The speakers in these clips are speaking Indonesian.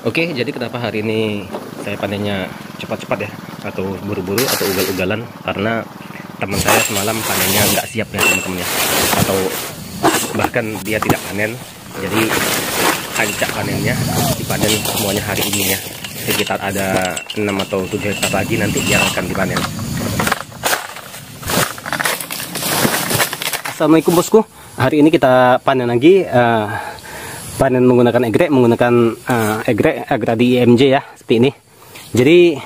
Oke, jadi kenapa hari ini saya panennya cepat-cepat ya? Atau buru-buru atau ugal-ugalan? Karena teman saya semalam panennya nggak siap ya teman-teman ya. Atau bahkan dia tidak panen jadi ancak panennya dipanen semuanya hari ini ya. Sekitar ada 6 atau 7 hektar lagi nanti yang akan dipanen. Assalamualaikum bosku. Hari ini kita panen lagi uh, panen menggunakan egrek menggunakan uh, egrek agradi IMJ ya seperti ini. Jadi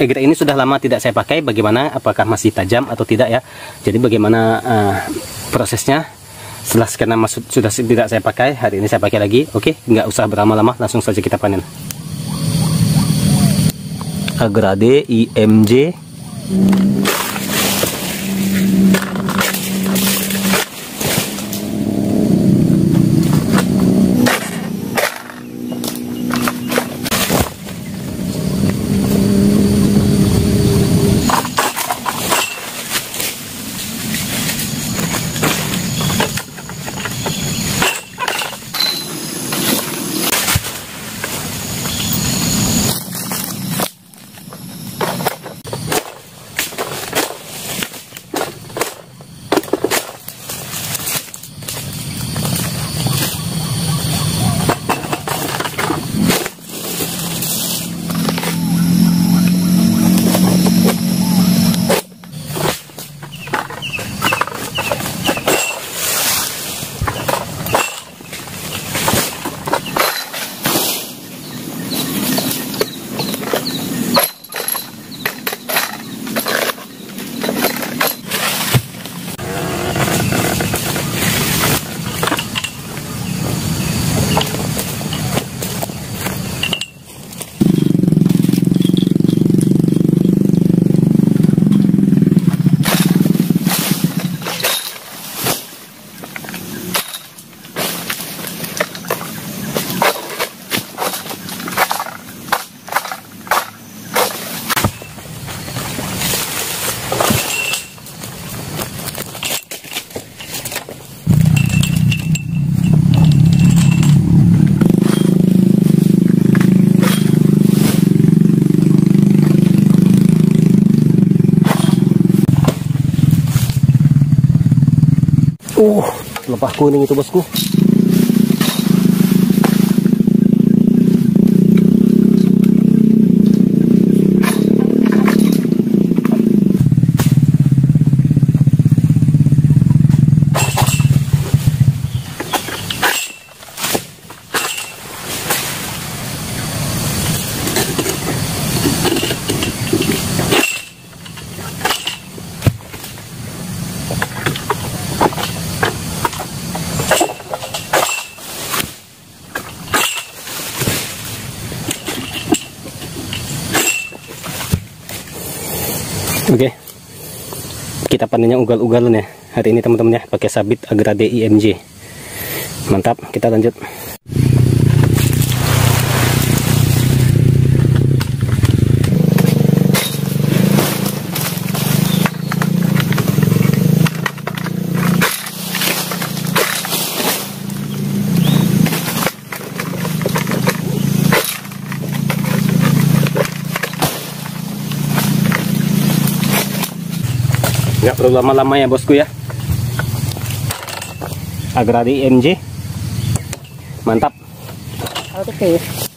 egrek ini sudah lama tidak saya pakai bagaimana apakah masih tajam atau tidak ya? Jadi bagaimana uh, prosesnya? Setelah sekian lama sudah tidak saya pakai hari ini saya pakai lagi oke? Nggak usah berlama-lama langsung saja kita panen. Agrade IMJ Lepas kuning itu bosku. Oke. Okay. Kita panennya ugal-ugalan ya. Hari ini teman-teman ya pakai sabit Agrade IMJ. Mantap, kita lanjut. Nggak perlu lama-lama ya bosku ya. Agradi MJ mantap. Oke. okay.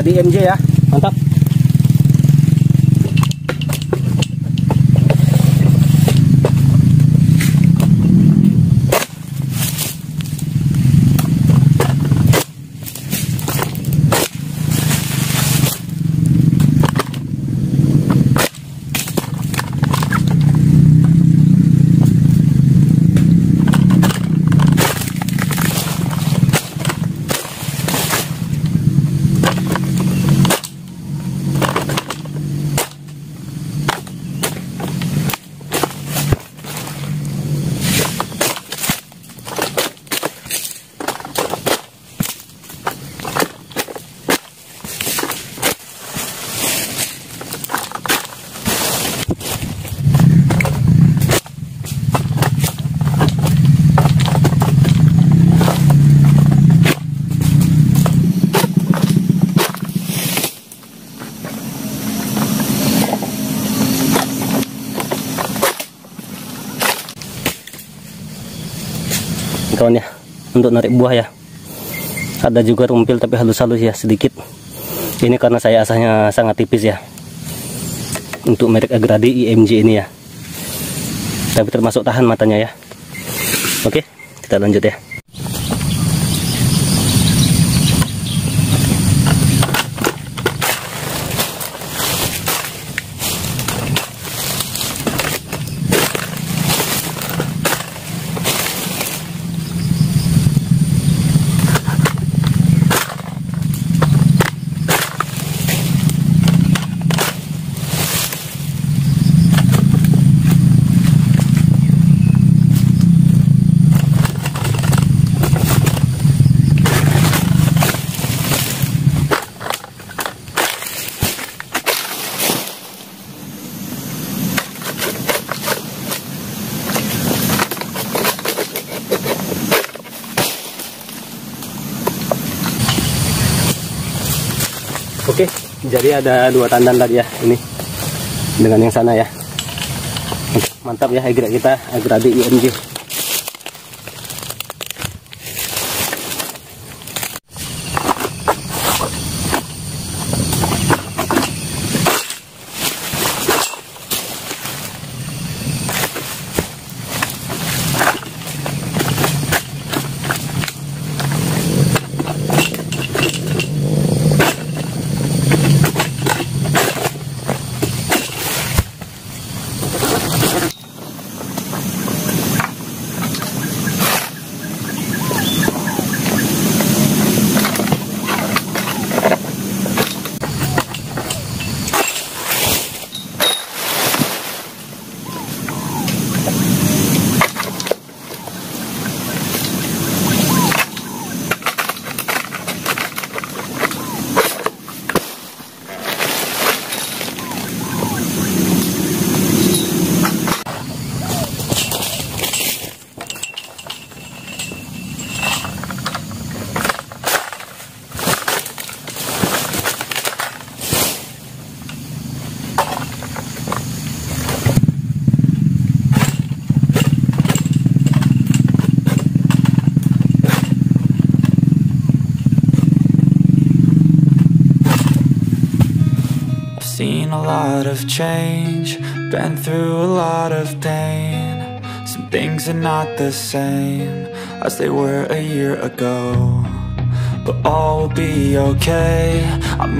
Tadi MJ ya. Mantap kawan-kawan ya untuk narik buah ya. Ada juga rumpil tapi halus-halus ya sedikit. Ini karena saya asahnya sangat tipis ya. Untuk merek Agradi IMJ ini ya. Tapi termasuk tahan matanya ya. Oke kita lanjut ya Oke, jadi ada dua tandan tadi ya ini dengan yang sana ya. Mantap ya egret kita, Agradi IMG. Seen a lot of change, been through a lot of pain. Some things are not the same as they were a year ago. But all will be okay. I'm